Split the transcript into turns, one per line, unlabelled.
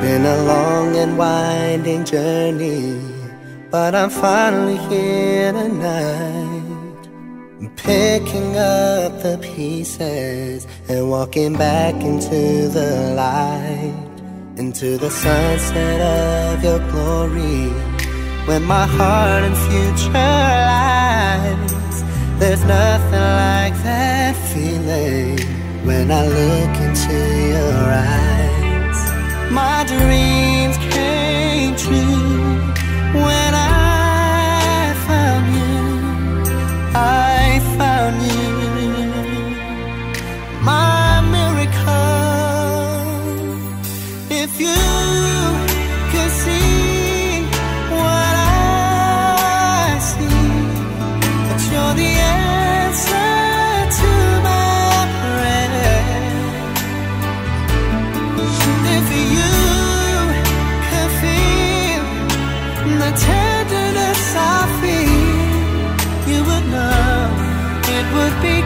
been a long and winding journey, but I'm finally here tonight. Picking up the pieces and walking back into the light, into the sunset of your glory, where my heart and future lies. There's nothing like that feeling when I look into your eyes. My dreams tenderness I feel, you would know it would be